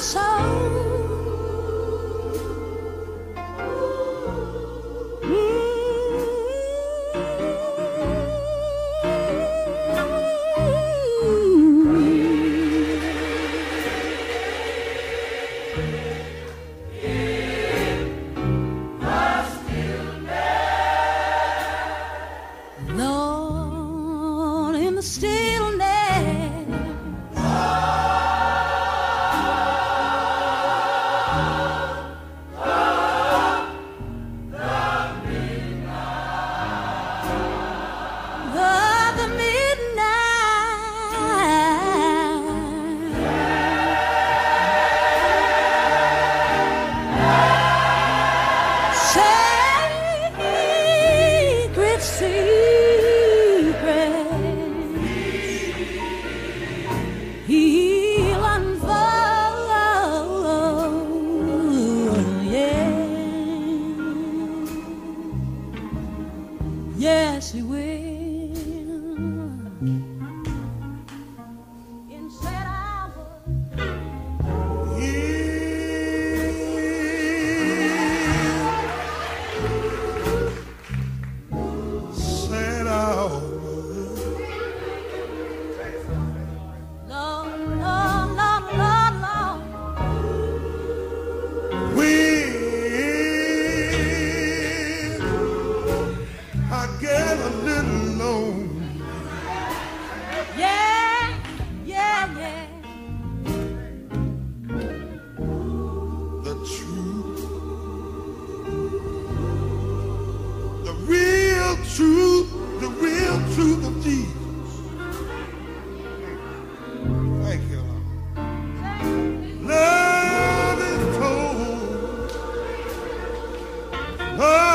soul. I get a little lonely. Yeah, yeah, yeah. The truth, the real truth, the real truth of Jesus. Thank you, Lord. Love is told. Love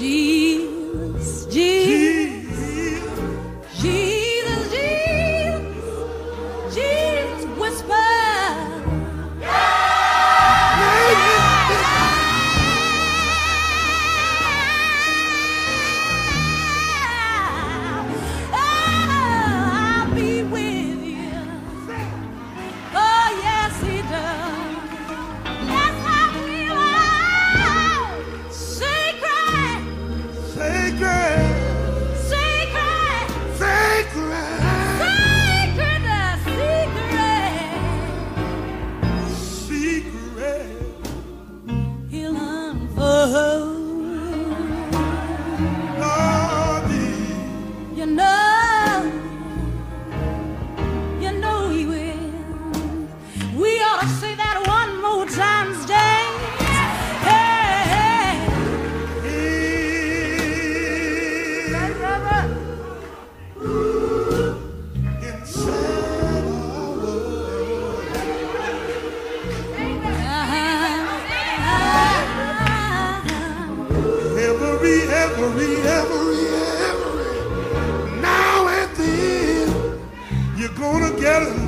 dias de every, every, every. Now and then, you're gonna get it.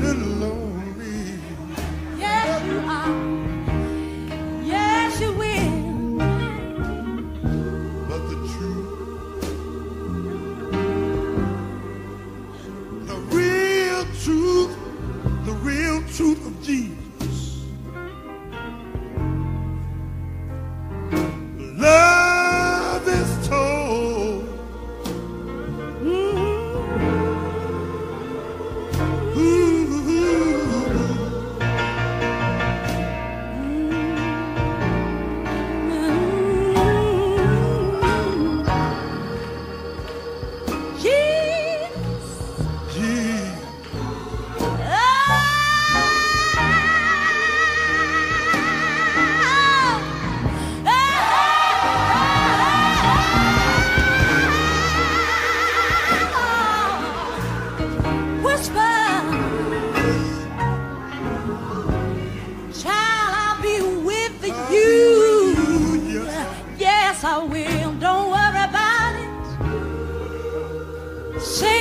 Say